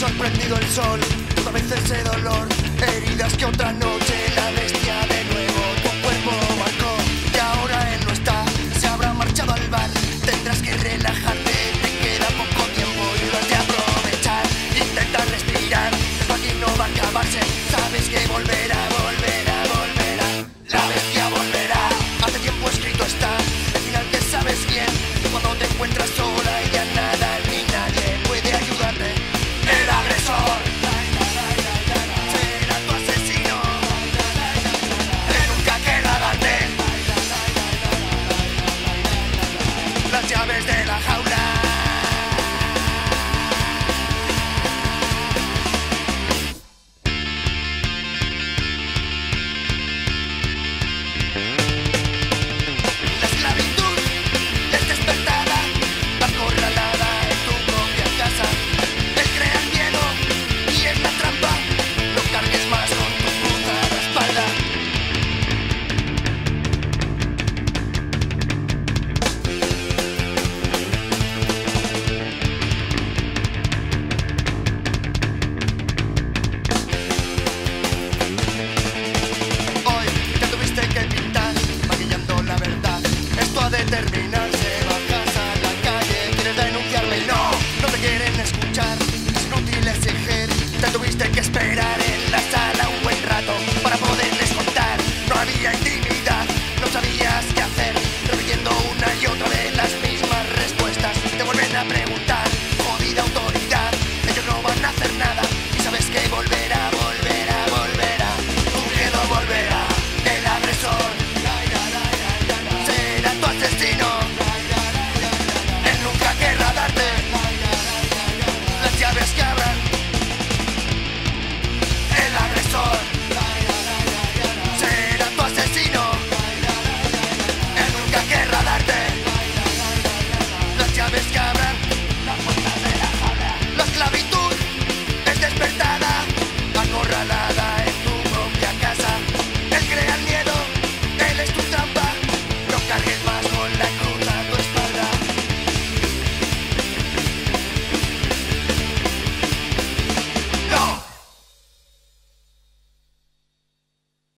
sorprendido el sol, dos veces ese dolor, heridas que otra noche la bestia de hit my